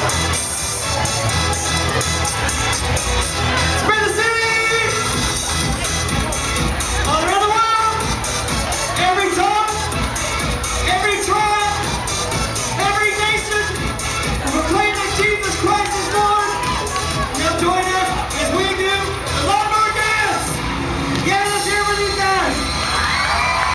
you